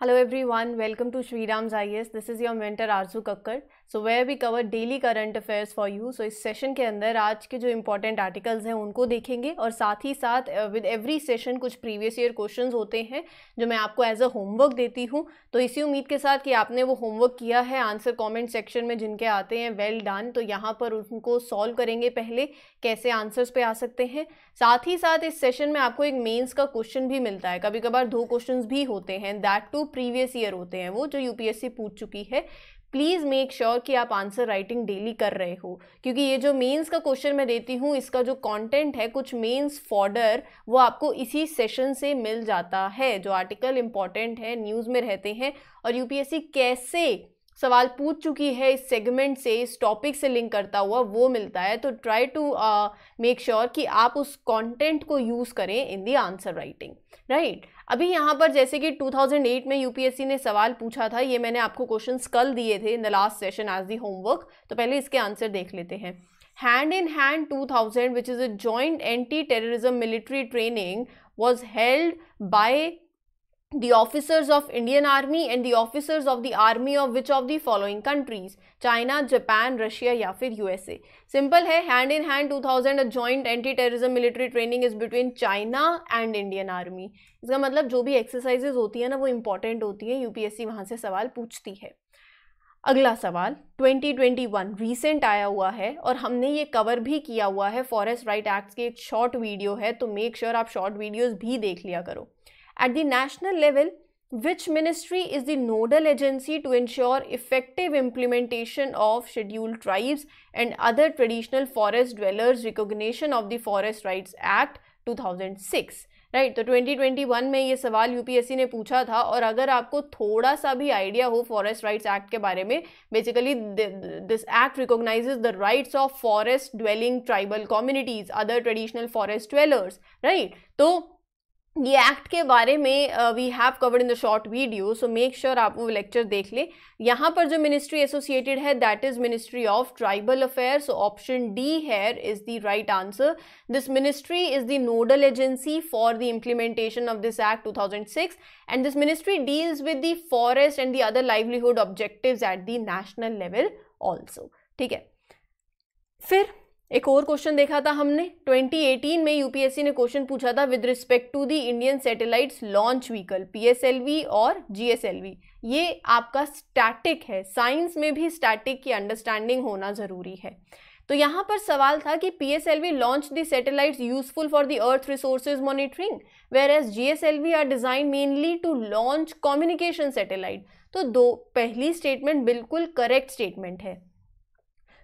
Hello everyone, welcome to Shriram's IS. This is your mentor Arzu Kakkar. So where we cover daily current affairs for you so इस session के अंदर आज के जो important articles हैं, उनको देखेंगे और साथ ही साथ विद एवरी सेशन कुछ प्रीवियस ईयर क्वेश्चंस होते हैं, जो मैं आपको एज अ होमवर्क देती हूँ। तो इसी उम्मीद के साथ कि आपने वो होमवर्क किया है आंसर कॉमेंट सेक्शन में जिनके आते हैं वेल well डन तो यहाँ पर उनको सॉल्व करेंगे पहले, कैसे आंसर्स पे आ सकते हैं। साथ ही साथ इस सेशन में आपको एक मेंस का क्वेश्चन भी मिलता है। कभी कभार दो क्वेश्चंस भी होते हैं। दैट टू प्रीवियस ईयर होते हैं वो, जो यूपीएससी पूछ चुकी है। प्लीज़ मेक श्योर कि आप आंसर राइटिंग डेली कर रहे हो। क्योंकि ये जो मेंस का क्वेश्चन मैं देती हूँ, इसका जो कंटेंट है, कुछ मेंस फॉर्डर वो आपको इसी सेशन से मिल जाता है, जो आर्टिकल इंपॉर्टेंट है न्यूज़ में रहते हैं। और यूपीएससी कैसे सवाल पूछ चुकी है, इस सेगमेंट से, इस टॉपिक से लिंक करता हुआ वो मिलता है तो ट्राई टू मेक श्योर कि आप उस कंटेंट को यूज़ करें in the answer writing right अभी यहाँ पर जैसे कि 2008 में यूपीएससी ने सवाल पूछा था, ये मैंने आपको क्वेश्चंस कल दिए थे in the last session as the homework तो पहले इसके आंसर देख लेते हैं। Hand in hand 2000 which is a joint anti terrorism military training was held by the officers of Indian Army and the officers of the army of which of the following countries? China, Japan, Russia या फिर USA simple है hand in hand 2000 joint anti terrorism military training is between China and Indian army इसका मतलब जो भी exercises होती है ना वो इंपॉर्टेंट होती है। यूपीएससी वहाँ से सवाल पूछती है। अगला सवाल 2021 रीसेंट आया हुआ है और हमने ये कवर भी किया हुआ है। फॉरेस्ट राइट एक्ट की एक शॉर्ट वीडियो है तो मेक श्योर sure आप शॉर्ट वीडियोस भी देख लिया करो। At the national level, which ministry is the nodal agency to ensure effective implementation of scheduled tribes and other traditional forest dwellers recognition of the Forest Rights Act 2006 right right, तो 2021 में ये सवाल UPSC ने पूछा था और अगर आपको थोड़ा सा भी आइडिया हो फॉरेस्ट राइट्स एक्ट के बारे में basically this act recognizes the rights of forest dwelling tribal communities other traditional forest dwellers right तो ये एक्ट के बारे में we have covered in the short video so make sure आप वो लेक्चर देख ले। यहाँ पर जो मिनिस्ट्री एसोसिएटेड है that is ministry of tribal affair option D here is the right answer this ministry is the nodal agency for the implementation of this act 2006 and this ministry deals with the forest and the other livelihood objectives at the national level also ठीक है? फिर एक और question देखा था हमने। 2018 में UPSC ने क्वेश्चन पूछा था with respect to the Indian satellites launch vehicle PSLV और जीएसएलवी ये आपका स्टैटिक है। साइंस में भी स्टैटिक की अंडरस्टैंडिंग होना ज़रूरी है। तो यहाँ पर सवाल था कि P S L V launch the satellites useful for the earth resources monitoring whereas G S L V are design mainly to launch communication satellite तो दो, पहली स्टेटमेंट बिल्कुल करेक्ट स्टेटमेंट है।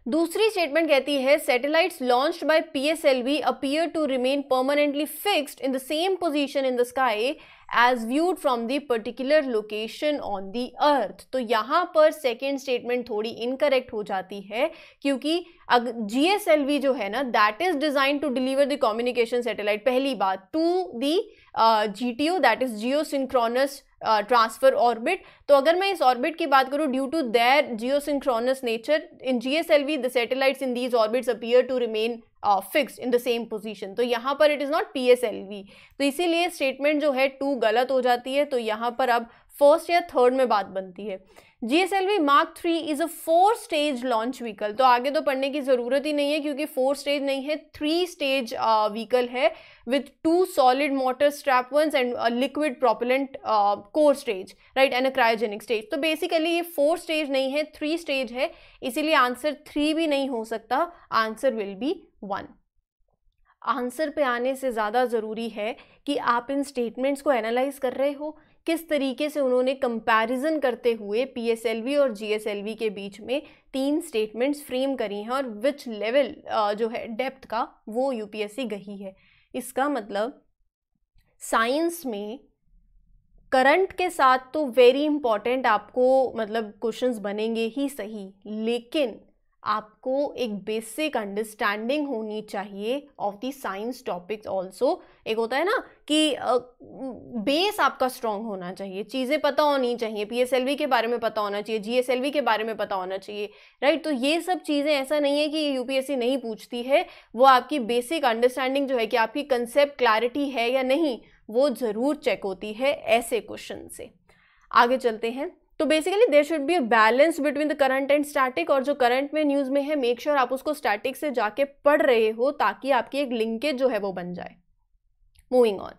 दूसरी स्टेटमेंट कहती है satellites launched by PSLV appear to remain permanently fixed in the same position in the sky as viewed from the particular location on the earth तो यहाँ पर सेकेंड स्टेटमेंट थोड़ी incorrect हो जाती है, क्योंकि जी एस एल वी जो है ना that is design to deliver the communication satellite पहली बात to the G T O that is geosynchronous transfer orbit तो अगर मैं इस ऑर्बिट की बात करूँ due to their geosynchronous nature in G S L V the satellites in these orbits appear to remain fixed in the same position तो यहाँ पर it is not P S L V तो इसीलिए statement जो है two गलत हो जाती है तो यहाँ पर अब फ़र्स्ट या थर्ड में बात बनती है। G S L V mark three is a four stage launch vehicle तो आगे तो पढ़ने की ज़रूरत ही नहीं है, क्योंकि फोर स्टेज नहीं है थ्री स्टेज व्हीकल है with two solid motor strap and liquid propellant core stage right and a cryogenic stage तो बेसिकली ये फोर स्टेज नहीं है थ्री स्टेज है, इसीलिए आंसर थ्री भी नहीं हो सकता answer will be one answer पे आने से ज़्यादा ज़रूरी है कि आप इन स्टेटमेंट्स को एनालाइज कर रहे हो, किस तरीके से उन्होंने कंपैरिजन करते हुए पीएसएलवी और जीएसएलवी के बीच में तीन स्टेटमेंट्स फ्रेम करी हैं और विच लेवल जो है डेप्थ का वो यूपीएससी गई है। इसका मतलब साइंस में करंट के साथ तो वेरी इंपॉर्टेंट आपको मतलब क्वेश्चंस बनेंगे ही सही, लेकिन आपको एक बेसिक अंडरस्टैंडिंग होनी चाहिए of the science topics also एक होता है ना कि बेस आपका स्ट्रॉन्ग होना चाहिए, चीज़ें पता होनी चाहिए पीएसएलवी के बारे में पता होना चाहिए जीएसएलवी के बारे में पता होना चाहिए राइट तो ये सब चीज़ें ऐसा नहीं है कि यूपीएससी नहीं पूछती है, वो आपकी बेसिक अंडरस्टैंडिंग जो है कि आपकी कंसेप्ट क्लैरिटी है या नहीं, वो ज़रूर चेक होती है ऐसे क्वेश्चन से। आगे चलते हैं। तो basically there should be a balance between the current and static और जो करंट में न्यूज़ में है मेक श्योर sure आप उसको स्टैटिक से जाके पढ़ रहे हो ताकि आपकी एक लिंकेज जो है वो बन जाए। Moving on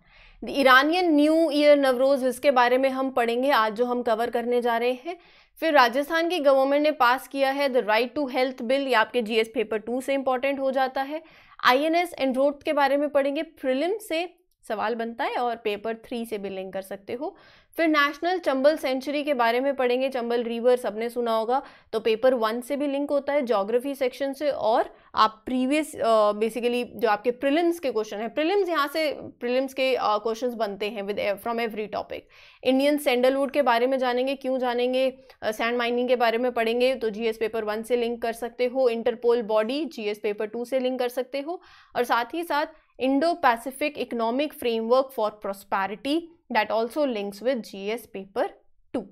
the Iranian new year Nowruz इसके बारे में हम पढ़ेंगे, आज जो हम कवर करने जा रहे हैं। फिर राजस्थान की गवर्नमेंट ने पास किया है the right to health bill ये आपके जीएस पेपर टू से इंपॉर्टेंट हो जाता है। आईएनएस एंड रोड के बारे में पढ़ेंगे प्रिलिम से सवाल बनता है और पेपर थ्री से भी लिंक कर सकते हो। फिर नेशनल चंबल सेंचुरी के बारे में पढ़ेंगे चंबल रिवर सबने सुना होगा। तो पेपर वन से भी लिंक होता है जोग्राफी सेक्शन से और आप प्रीवियस बेसिकली जो आपके प्रिलिम्स के क्वेश्चन है प्रिलिम्स यहाँ से प्रिलिम्स के क्वेश्चंस uh, बनते हैं with from every topic Indian sandalwood के बारे में जानेंगे क्यों जानेंगे सैंड uh, माइनिंग के बारे में पढ़ेंगे तो जीएस पेपर वन से लिंक कर सकते हो। Interpol body GS paper two से लिंक कर सकते हो। और साथ ही साथ Indo Pacific economic framework for prosperity that also links with G S paper two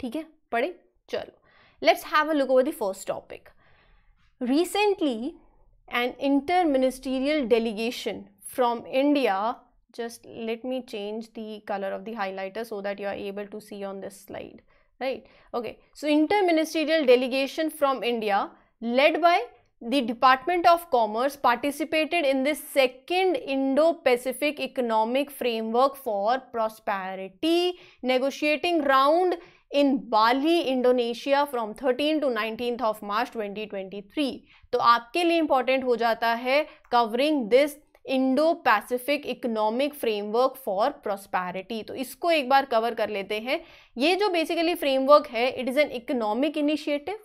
ठीक है पढ़े चलो let's have a look over the first topic recently an interministerial delegation from india just let me change the color of the highlighter so that you are able to see on this slide right okay so interministerial delegation from india led by the Department of Commerce participated in the second Indo-Pacific Economic Framework for Prosperity negotiating round in Bali, Indonesia from 13 to 19th of March 2023. तो आपके लिए important हो जाता है covering this Indo Pacific economic framework for prosperity तो इसको एक बार कवर कर लेते हैं ये जो बेसिकली फ्रेमवर्क है it is an economic initiative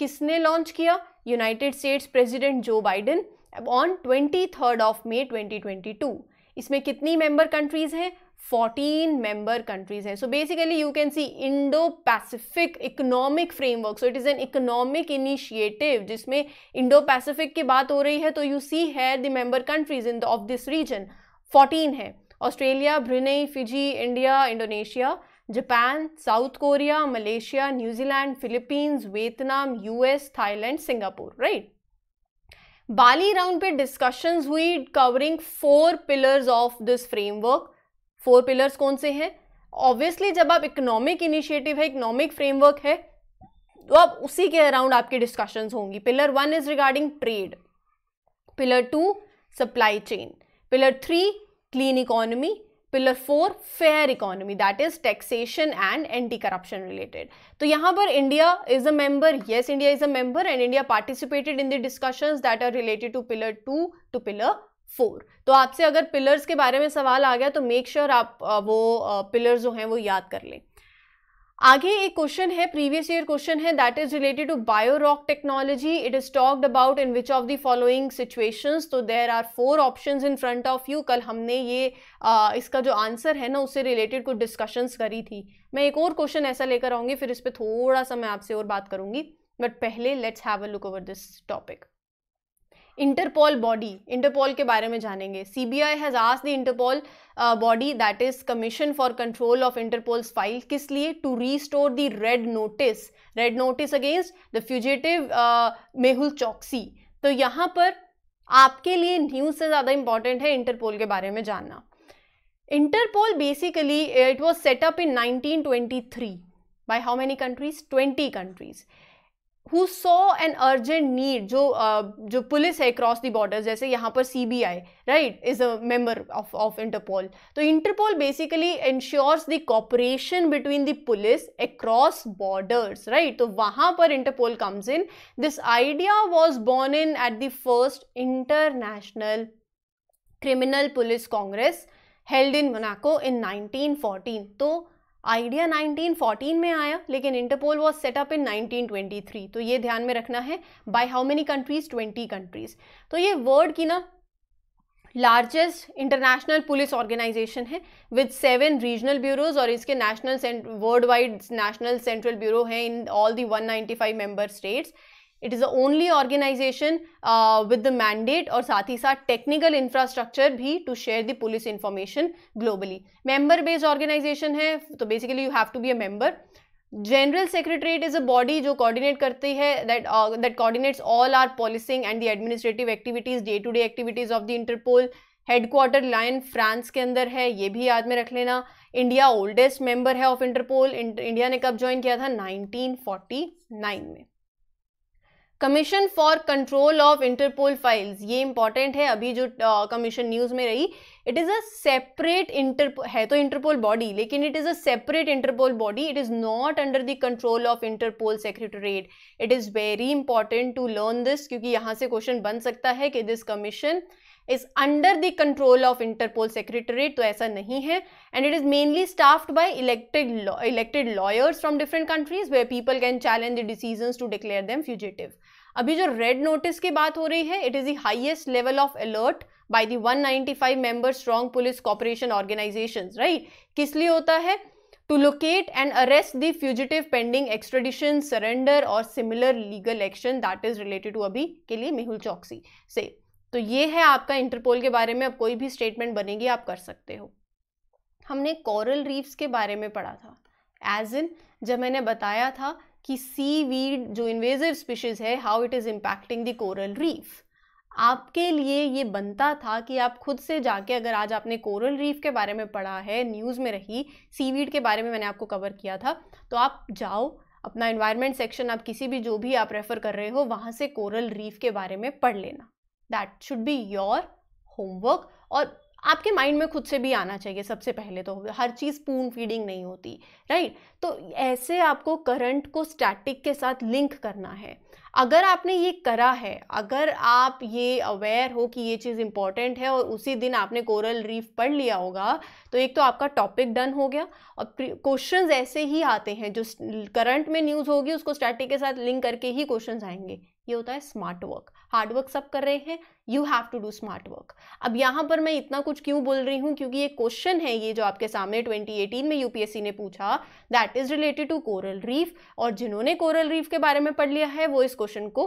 किसने लॉन्च किया? United States president Joe Biden on twenty third of May 2022 इसमें कितनी मेंबर कंट्रीज़ हैं? 14 मेंबर कंट्रीज़ हैं। So basically you can see Indo Pacific economic framework so it is an economic initiative जिसमें Indo Pacific की बात हो रही है तो यू सी है the member countries in of this region 14 है। Australia Brunei Fiji India Indonesia Japan, South Korea, Malaysia, New Zealand, Philippines, Vietnam, US, Thailand, Singapore right Bali round पे डिस्कशंस हुई covering four pillars of this framework four pillars कौन से हैं? Obviously जब आप economic initiative है economic framework है तो आप उसी के अराउंड आपकी डिस्कशंस होंगी। Pillar one is regarding trade pillar two supply chain pillar three clean economy pillar four fair economy that is taxation and anti corruption related तो यहाँ पर India is a member yes India is a member and India participated in the discussions that are related to pillar two two pillar four तो आपसे अगर pillars के बारे में सवाल आ गया तो मेक श्योर sure आप वो पिलर जो हैं, वो याद कर लें। आगे एक क्वेश्चन है प्रीवियस ईयर क्वेश्चन है that is related to bio rock technology it is talked about in which of the following situations तो there are four options in front of you कल हमने ये आ, इसका जो आंसर है ना उससे रिलेटेड कुछ डिस्कशंस करी थी। मैं एक और क्वेश्चन ऐसा लेकर आऊँगी फिर इस पर थोड़ा सा मैं आपसे और बात करूँगी। बट पहले let's have a look over this topic Interpol body Interpol के बारे में जानेंगे. सी बी आई हैज़ आज the Interpol body that is commission for control of Interpol's file किस लिए? To restore the red notice red notice against the fugitive Mehul Choksi तो यहाँ पर आपके लिए न्यूज़ से ज़्यादा इंपॉर्टेंट है इंटरपोल के बारे में जानना. Interpol basically it was set up in 1923 by how many countries 20 countries who saw an urgent need जो uh, जो पुलिस है क्रॉस द बॉर्डर जैसे यहाँ पर C B I right is a member of of Interpol तो Interpol basically ensures the cooperation between the police across borders right तो वहाँ पर Interpol comes in this idea was born in at the first international criminal police Congress held in Monaco in 1914 तो idea 1914 में आया, लेकिन interpole was set up in 1923 तो ये ध्यान में रखना है by how many countries 20 countries तो ये वर्ल्ड की ना लार्जेस्ट इंटरनेशनल पुलिस ऑर्गेनाइजेशन है विद सेवन रीजनल ब्यूरोज और इसके national world wide national central bureau हैं in all the 195 member states it is the only organisation with the mandate और साथ ही साथ टेक्निकल इंफ्रास्ट्रक्चर भी to share the police information globally member based organisation है तो basically you have to be a member general secretariat is a body जो coordinate करती है that that coordinates all our policing and the administrative activities day to day activities of the Interpol headquarter Lyon France के अंदर है, ये भी याद में रख लेना. इंडिया ओल्डेस्ट मेंबर है ऑफ़ इंटरपोल इंडिया ने कब ज्वाइन किया था? 1949 में. Commission for control of Interpol files ये इंपॉर्टेंट है अभी जो कमीशन uh, न्यूज़ में रही it is a separate inter है तो इंटरपोल बॉडी लेकिन it is a separate Interpol body it is not under the control of Interpol secretariat it is very important to learn this क्योंकि यहाँ से question बन सकता है कि this commission is under the control of Interpol secretariat तो ऐसा नहीं है. And it is mainly staffed by elected elected lawyers from different countries way people can challenge the decision to declare them fugitive अभी जो red notice की बात हो रही है it is the highest level of alert by the 195 member strong police cooperation organisation right किस लिए होता है? To locate and arrest the fugitive pending extradition surrender और similar legal action that is related to अभी के लिए मेहुल चौकसी से। तो ये है आपका इंटरपोल के बारे में, अब कोई भी स्टेटमेंट बनेगी, आप कर सकते हो। हमने कोरल रीफ्स के बारे में पढ़ा था। एज इन जब मैंने बताया था कि सी वीड जो इन्वेजिव स्पीशीज है how it is impacting the coral reef आपके लिए ये बनता था कि आप खुद से जाके अगर आज आपने कोरल रीफ के बारे में पढ़ा है न्यूज़ में रही सीवीड के बारे में मैंने आपको कवर किया था तो आप जाओ, अपना इन्वायरमेंट सेक्शन आप किसी भी, जो भी आप रेफ़र कर रहे हो, वहाँ से कोरल रीफ के बारे में पढ़ लेना. That should be your homework और आपके माइंड में खुद से भी आना चाहिए सबसे पहले तो। हर चीज़ पूर्ण फीडिंग नहीं होती, राइट? तो ऐसे आपको करंट को स्टैटिक के साथ लिंक करना है। अगर आपने ये करा है, अगर आप ये अवेयर हो कि ये चीज़ इंपॉर्टेंट है और उसी दिन आपने कोरल रीफ पढ़ लिया होगा तो एक तो आपका टॉपिक डन हो गया और क्वेश्चन ऐसे ही आते हैं जो करंट में न्यूज़ होगी, उसको स्टैटिक के साथ लिंक करके ही क्वेश्चन आएँगे। ये होता है स्मार्ट वर्क हार्ड वर्क सब कर रहे हैं you have to do smart work अब यहाँ पर मैं इतना कुछ क्यों बोल रही हूँ? क्योंकि ये क्वेश्चन है ये जो आपके सामने 2018 में यूपीएससी ने पूछा that is related to coral reef और जिन्होंने कोरल रीफ के बारे में पढ़ लिया है, वो इस क्वेश्चन को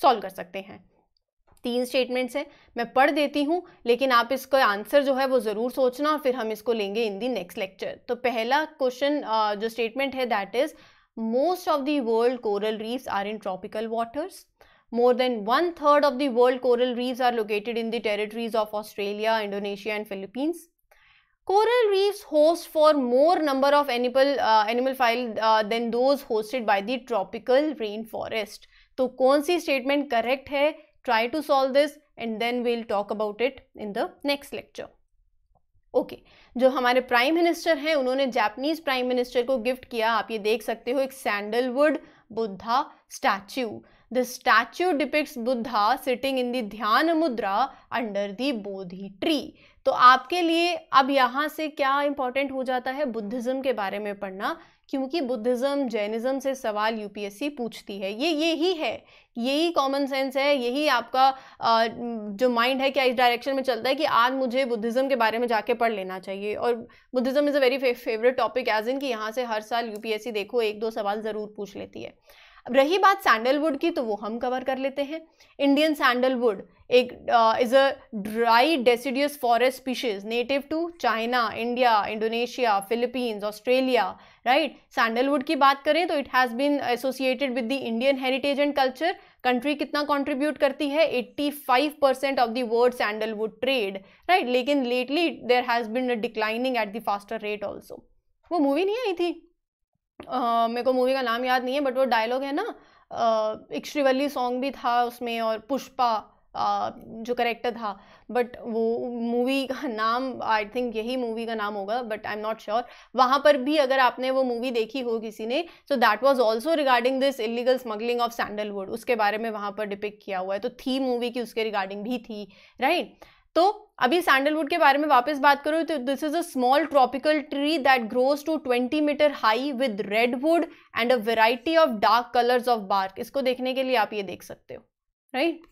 सॉल्व कर सकते हैं। तीन स्टेटमेंट्स हैं, मैं पढ़ देती हूँ, लेकिन आप इसका आंसर जो है वो ज़रूर सोचना और फिर हम इसको लेंगे इन दी नेक्स्ट लेक्चर। तो पहला क्वेश्चन जो स्टेटमेंट है, that is, most of the world coral reefs are in tropical waters. More than one third of the world coral reefs are located in the territories of Australia, Indonesia and Philippines. Coral reefs host for more number of animal, uh, animal file uh, than those hosted by the tropical rainforest. तो कौन सी statement correct है? Try to solve this and then we'll talk about it in the next lecture. Okay okay. जो हमारे prime minister हैं उन्होंने Japanese prime minister को gift किया आप ये देख सकते हो एक sandalwood Buddha statue the statue depicts Buddha sitting in the dhyana mudra under the Bodhi tree तो आपके लिए अब यहाँ से क्या इंपॉर्टेंट हो जाता है बुद्धिज्म के बारे में पढ़ना? क्योंकि बुद्धिज़्म, जैनिज़्म से सवाल यूपीएससी पूछती है। ये यही है यही कॉमन सेंस है, यही आपका जो माइंड है क्या इस डायरेक्शन में चलता है कि आज मुझे बुद्धिज़्म के बारे में जाके पढ़ लेना चाहिए। और Buddhism is a very favourite topic as in कि यहाँ से हर साल यूपीएससी देखो, एक दो सवाल ज़रूर पूछ लेती है। रही बात सैंडलवुड की तो वो हम कवर कर लेते हैं। इंडियन सैंडलवुड एक is a dry deciduous forest species native to China India Indonesia Philippines Australia right sandalwood की बात करें तो it has been associated with the Indian heritage and culture country कितना कंट्रीब्यूट करती है? 85 percent of the world sandalwood trade right लेकिन lately there has been declining at the faster rate also वो movie नहीं आई थी? मेरे को मूवी का नाम याद नहीं है बट वो डायलॉग है ना एक श्रीवल्ली सॉन्ग भी था उसमें और पुष्पा जो करेक्टर था बट वो मूवी का नाम आई थिंक यही मूवी का नाम होगा but I am not sure वहाँ पर भी अगर आपने वो मूवी देखी हो किसी ने तो that was also regarding this illegal smuggling of sandalwood उसके बारे में वहाँ पर डिपिक किया हुआ है तो थी मूवी की उसके रिगार्डिंग भी थी राइट right? तो अभी सैंडलवुड के बारे में वापस बात करो तो this is a small tropical tree that grows to 20 metre high with red wood and a variety of dark colours of bark इसको देखने के लिए आप ये देख सकते हो राइट?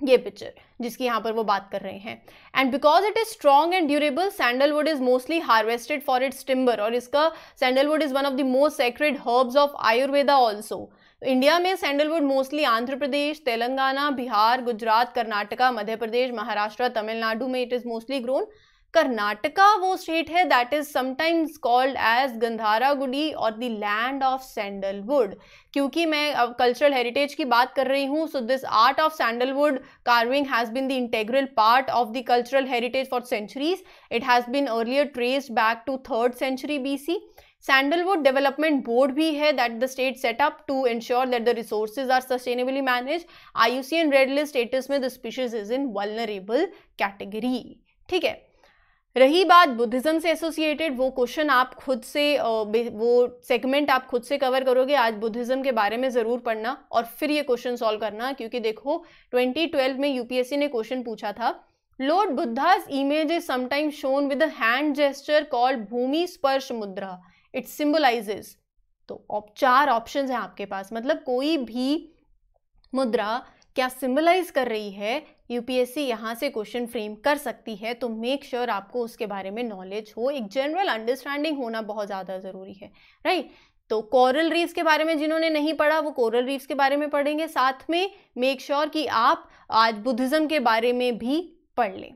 ये पिक्चर जिसकी यहाँ पर वो बात कर रहे हैं। And because it is strong and durable sandalwood is mostly harvested for its timber और इसका sandalwood is one of the most sacred herbs of Ayurveda also India में सैंडलवुड, मोस्टली आंध्र प्रदेश, तेलंगाना, बिहार, गुजरात, कर्नाटका, मध्य प्रदेश, महाराष्ट्र, तमिलनाडु में it is mostly grown Karnataka वो state है that is sometimes called as Gandharagudi और the land of sandalwood क्योंकि मैं अब कल्चरल हेरिटेज की बात कर रही हूँ so this art of sandalwood carving has been the integral part of the cultural heritage for centuries it has been earlier traced back to third century B C sandalwood development board भी है that the state set up to ensure that the resources are sustainably manage IUCN red list status में the species is in vulnerable category ठीक है? रही बात Buddhism से associated वो question आप खुद से वो सेगमेंट आप खुद से कवर करोगे, आज बुद्धिज्म के बारे में ज़रूर पढ़ना और फिर ये क्वेश्चन सॉल्व करना, क्योंकि देखो 2012 में यूपीएससी ने क्वेश्चन पूछा था lord Buddha's image is sometime shown with hand gesture called bhumi sparsha mudra it symbolises तो चार ऑप्शन हैं आपके पास। मतलब कोई भी मुद्रा क्या सिंबलाइज कर रही है यूपीएससी यहाँ से क्वेश्चन फ्रेम कर सकती है तो मेक श्योर sure आपको उसके बारे में नॉलेज हो। एक जनरल अंडरस्टैंडिंग होना बहुत ज़्यादा ज़रूरी है राइट right? तो कोरल रीफ्स के बारे में जिन्होंने नहीं पढ़ा वो कोरल रीफ्स के बारे में पढ़ेंगे। साथ में मेक श्योर sure कि आप आज बुद्धिज़्म के बारे में भी पढ़ लें।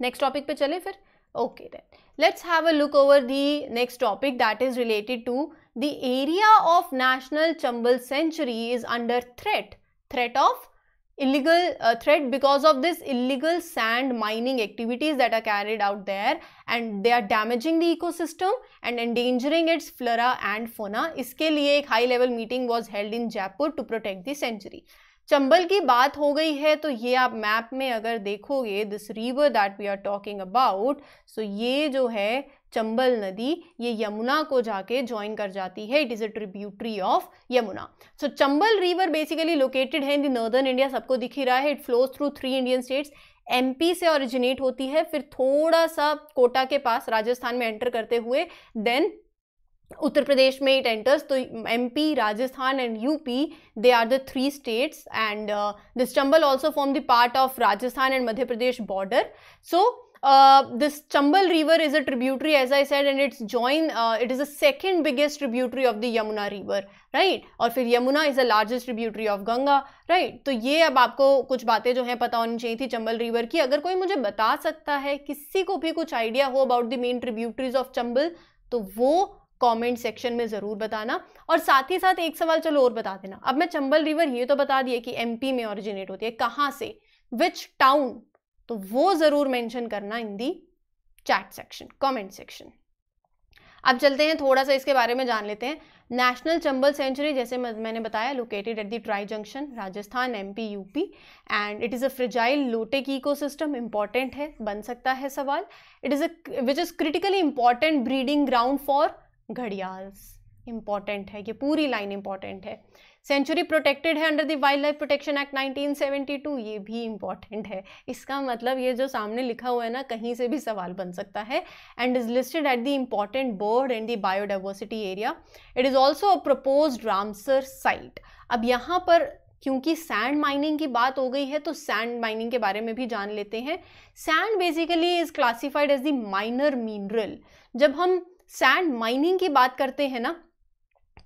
नेक्स्ट टॉपिक पे चले फिर? Okay okay, then let's have a look over the next topic that is related to the area of national chambal sanctuary is under threat. Threat of illegal uh, threat because of this illegal sand mining activities that are carried out there and they are damaging the ecosystem and endangering its flora and fauna. Iske liye ek high level meeting was held in jaipur to protect the sanctuary Chambal की बात हो गई है तो ये आप map में अगर देखोगे this river that we are talking about so ये जो है चंबल नदी, ये यमुना को जाके ज्वाइन कर जाती है। It is a tributary of Yamuna. So Chambal river basically located है इन द नॉर्दर्न इंडिया सबको दिख ही रहा है। It flows through three Indian states MP से ओरिजिनेट होती है, फिर थोड़ा सा कोटा के पास, राजस्थान में एंटर करते हुए देन उत्तर प्रदेश में इट एंटर्स तो MP Rajasthan and UP they are the three states and this Chambal also form the part of Rajasthan and Madhya Pradesh border so this Chambal river is a tributary as I said and its join it is the second biggest tributary of the Yamuna river right और फिर Yamuna is the largest tributary of Ganga right तो ये अब आपको कुछ बातें जो हैं पता होनी चाहिए थी चंबल रिवर की। अगर कोई मुझे बता सकता है, किसी को भी कुछ आइडिया हो about the main tributaries of Chambal तो वो कमेंट सेक्शन में ज़रूर बताना। और साथ ही साथ एक सवाल, चलो और बता देना। अब मैं चंबल रिवर ये तो बता दिए कि एमपी में ओरिजिनेट होती है, कहाँ से? विच टाउन तो वो ज़रूर मेंशन करना in the chat section comment section अब चलते हैं, थोड़ा सा इसके बारे में जान लेते हैं। नेशनल चंबल सेंचुरी जैसे मैंने बताया located at the tri junction Rajasthan MP UP and it is a fragile lotic ecosystem important है, बन सकता है सवाल। It is a which is critically important breeding ground for gharials important है, ये पूरी लाइन इंपॉर्टेंट है। सेंचुरी प्रोटेक्टेड है under the wildlife protection act 1972 ये भी इंपॉर्टेंट है। इसका मतलब ये जो सामने लिखा हुआ है ना, कहीं से भी सवाल बन सकता है। And is listed at the important bird and the biodiversity area it is also a propose Ramsar site अब यहाँ पर क्योंकि सैंड माइनिंग की बात हो गई है तो सैंड माइनिंग के बारे में भी जान लेते हैं। Sand basically is classified as the minor mineral जब हम सैंड माइनिंग की बात करते हैं ना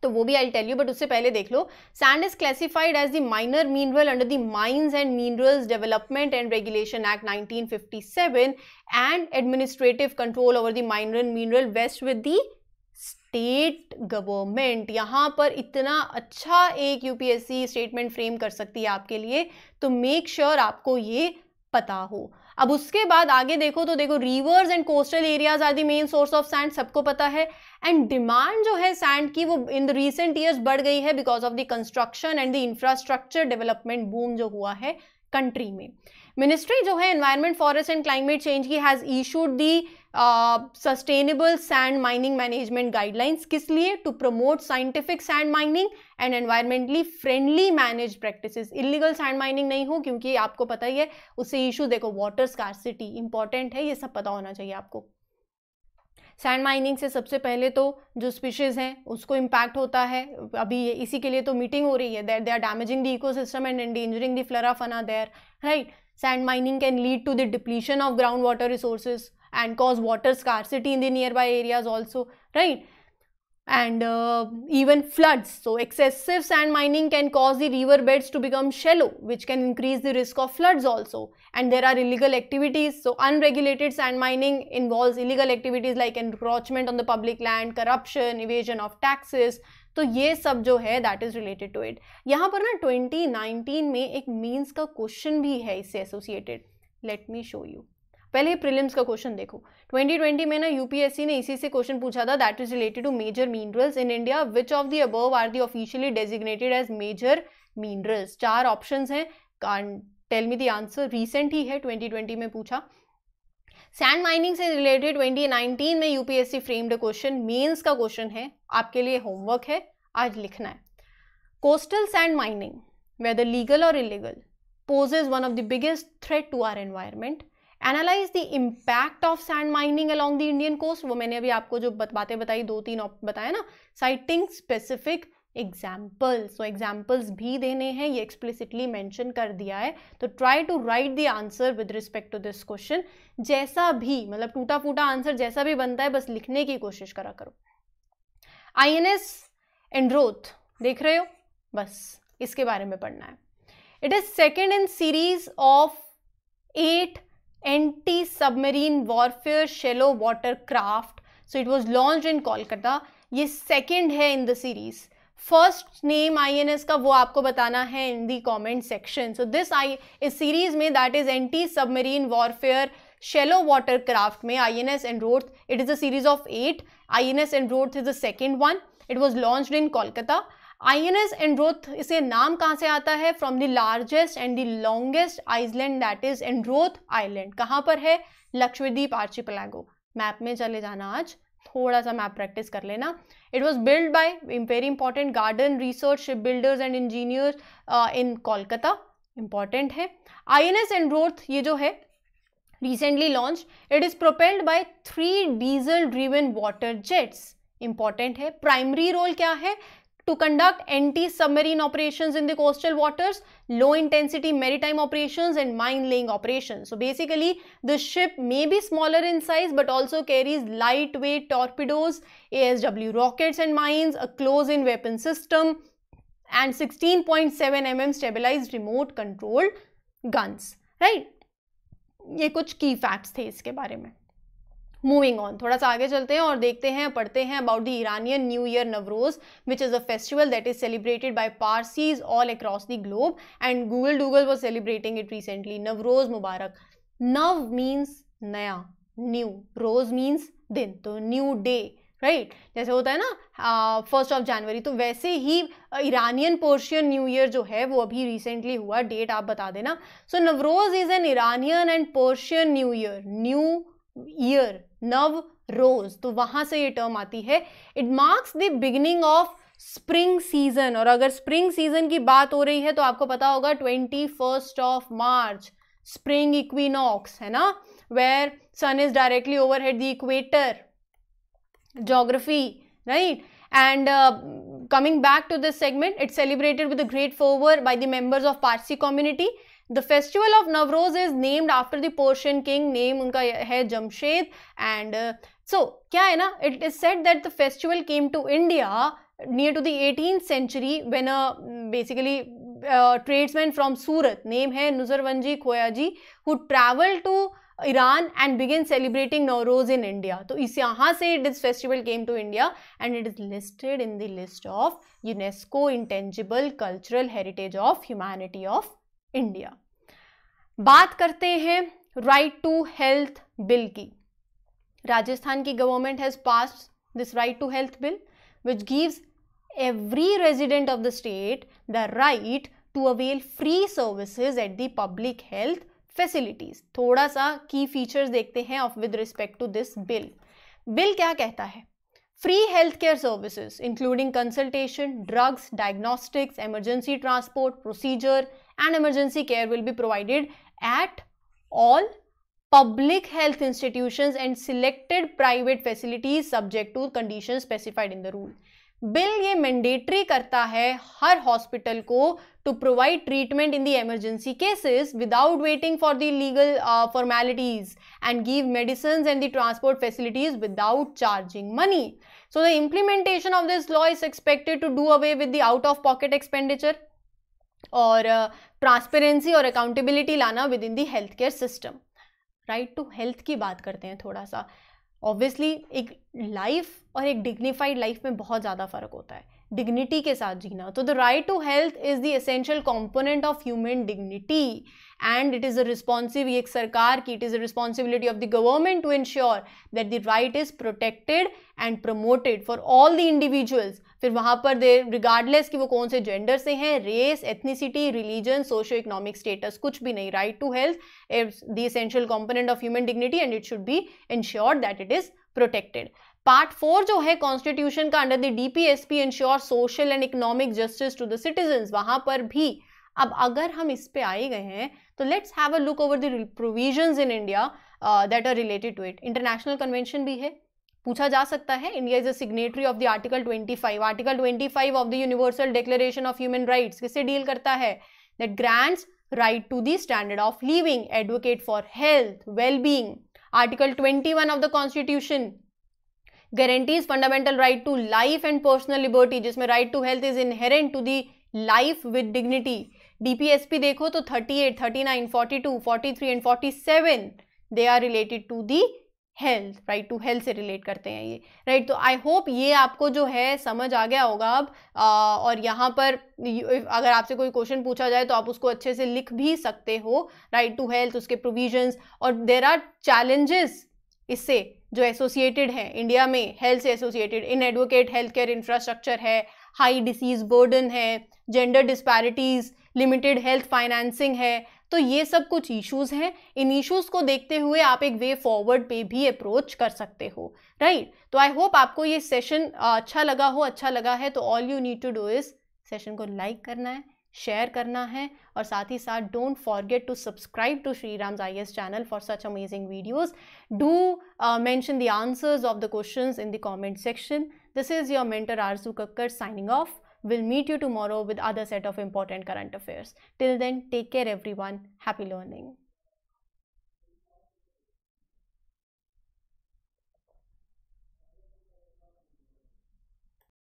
तो वो भी आई टेल यू बट उससे पहले देख लो sand is classified as the minor mineral under the mines and minerals development and regulation act 1957 and administrative control over the minor and mineral waste with the state government यहाँ पर इतना अच्छा एक UPSC statement frame कर सकती है आपके लिए तो मेक श्योर sure आपको ये पता हो। अब उसके बाद आगे देखो तो देखो rivers and coastal areas are the main source of sand सबको पता है। एंड डिमांड जो है सैंड की वो इन द रिसेंट ईयर्स बढ़ गई है because of the construction and the infrastructure development boom जो हुआ है कंट्री में। मिनिस्ट्री जो है environment forest and climate change की has issued the sustainable sand mining management guidelines किस लिए? To promote scientific sand mining and environmentally friendly manage practice illegal sand mining नहीं हो, क्योंकि आपको पता ही है, उससे इशू देखो वाटर स्कारसिटी इंपॉर्टेंट है, ये सब पता होना चाहिए आपको। सैंड माइनिंग से सबसे पहले तो जो स्पीशीज़ हैं, उसको इम्पैक्ट होता है। अभी इसी के लिए तो मीटिंग हो रही है। There they are damaging the ecosystem and endangering the flora fauna there right sand mining can lead to the depletion of ground water resources. And cause water scarcity in the nearby areas also right and uh, even floods. So excessive sand mining can cause the river beds to become shallow, which can increase the risk of floods also. And there are illegal activities. So unregulated sand mining involves illegal activities like encroachment on the public land, corruption, evasion of taxes. तो ये सब जो है that is related to it यहाँ पर ना 2019 में एक मीन्स का क्वेश्चन भी है इससे associated let me show you पहले प्रिलिम्स का क्वेश्चन देखो। 2020 में ना यूपीएससी ने इसी से क्वेश्चन पूछा था that is related to major minerals in India which of the above are the officially designated as major minerals चार ऑप्शंस हैं। Tell me the answer recent ही है 2020 में पूछा। सैंड माइनिंग से रिलेटेड 2019 में यूपीएससी फ्रेम्ड क्वेश्चन मेंस का question है। आपके लिए होमवर्क है। आज लिखना है। Coastal sand mining whether legal और illegal poses one of the biggest threat to our environment. Analyse the impact of sand mining along the Indian coast वो मैंने अभी आपको जो बातें बताई, दो तीन बताया ना citing specific examples so examples भी देने हैं, ये एक्सप्लिसिटली मेंशन कर दिया है। तो try to write the answer with respect to this question जैसा भी मतलब टूटा फूटा आंसर जैसा भी बनता है, बस लिखने की कोशिश करा करो। आई एन एस एंड्रोथ देख रहे हो? बस, इसके बारे में पढ़ना है। It is second in series of eight anti submarine warfare shallow water craft so it was launch in Kolkata ये सेकेंड है in the series first name I N S का वो आपको बताना है in the comment section so this I इस series में that is anti submarine warfare shallow water craft में I N S Androth it is a series of eight I N S Androth is the second one it was launch in Kolkata I N S Androth इसे नाम कहाँ से आता है? From the largest and the longest island that is Androth island कहाँ पर है? Lakshadweep archipelago. Map में चले जाना आज। थोड़ा सा मैप प्रैक्टिस कर लेना। It was build by very important garden research ship builders and engineers in Kolkata. Important है। आई एन एस एंड्रोथ ये जो है, recently launched, it is propelled by three diesel driven water jets. Important है। Primary role क्या है? To conduct anti-submarine operations in the coastal waters, low-intensity maritime operations and mine-laying operations. So basically, the ship may be smaller in size but also carries lightweight torpedoes, ASW rockets and mines, a close-in weapon system and 16.7 mm stabilized remote controlled guns. Right? ये कुछ की facts थे इसके बारे में moving on थोड़ा सा आगे चलते हैं और देखते हैं, पढ़ते हैं about the Iranian new year Navroz which is a festival that is celebrated by Parsis all across the globe and Google doodle was celebrating it recently Navroz मुबारक नव मीन्स नया न्यू रोज मीन्स दिन तो न्यू डे राइट right? जैसे होता है ना first of January तो वैसे ही ईरानियन पर्शियन न्यू ईयर जो है, वो अभी रिसेंटली हुआ डेट आप बता देना. So Navroz is an Iranian and Persian new year new year Navroz. तो वहाँ से ये टर्म आती है। It marks the beginning of spring season और अगर स्प्रिंग सीज़न की बात हो रही है तो आपको पता होगा twenty first of March spring equinox है ना? Where sun is directly overhead the equator geography right? And uh, coming back to this segment it's celebrated with a great fervor by the members of the festival of Navroz is named after the Persian king name उनका है Jamshed and so क्या है ना? It is said that the festival came to India near to the eighteen century when a basically tradesman from Surat name है Nusserwanji Khoya ji who travel to Iran and began celebrating Navroz in India तो इस यहाँ से this festival came to India and it is listed in the list of UNESCO intangible cultural heritage of humanity of India बात करते हैं right to health bill की। राजस्थान की government has pass this right to health bill which gives every resident of the state the right to avail free services at the public health facilities थोड़ा सा की features देखते हैं of with respect to this bill bill क्या कहता है? Free healthcare services, including consultation, drugs, diagnostics, emergency transport, procedure, and emergency care, will be provided at all public health institutions and selected private facilities subject to conditions specified in the rule. Bill ये mandatory करता है हर hospital को to provide treatment in the emergency cases without waiting for the legal formalities and give medicine and the transport facilities without charging money so the implementation of this law is expected to do away with the out of pocket expenditure और transparency और accountability लाना within the health care system right to health की बात करते हैं थोड़ा सा obviously एक लाइफ और एक डिग्निफाइड लाइफ में बहुत ज़्यादा फ़र्क होता है। डिग्निटी के साथ जीना। तो the right to health is the essential component of human dignity and it is a responsive एक सरकार की it is a responsibility of the government to ensure that the right is protected and promoted for all the individuals फिर वहाँ पर दे regardless कि वो कौन से जेंडर से हैं race ethnicity religion socio economic status कुछ भी नहीं right to health is the essential component of human dignity and it should be ensure that it is protected part four जो है कॉन्स्टिट्यूशन का under the DPSP ensure social and economic justice to the citizen वहाँ पर भी अब अगर हम इस पे आए गए हैं तो let's have a look over the provisions in India that are related to it international convention भी है, पूछा जा सकता है। India is a signatory of the article 25 article 25 of the universal declaration of human rights किससे deal करता है? That grants right to the standard of living advocate for health well being article 21 of the constitution guarantees fundamental right to life and personal liberty जिसमें right to health is inherent to the life with dignity DPSP देखो तो 38, 39, 42, 43 and 47 they are related to the health right to health से relate करते हैं ये right? तो I hope ये आपको जो है समझ आ गया होगा अब और यहाँ पर अगर आपसे कोई क्वेश्चन पूछा जाए तो आप उसको अच्छे से लिख भी सकते हो राइट टू हेल्थ उसके प्रोविजंस और देर आर चैलेंजेस इससे जो एसोसिएटेड हैं। इंडिया में हेल्थ से associated in advocate health care infrastructure है हाई डिसीज बर्डन है gender disparities limited health financing है तो ये सब कुछ इश्यूज़ हैं। इन इश्यूज़ को देखते हुए आप एक वे फॉरवर्ड पे भी अप्रोच कर सकते हो, राइट? right? तो आई होप आपको ये सेशन अच्छा लगा हो अच्छा लगा है तो all you need to do is session को लाइक करना है शेयर करना है, और साथ ही साथ don't forget to subscribe to Shri Ram I S channel for such amazing videos do mention the answers of the question in the comment section this is your mentor Arzoo Kakkar signing off We'll meet you tomorrow with other set of important current affairs. Till then, take care everyone. Happy learning.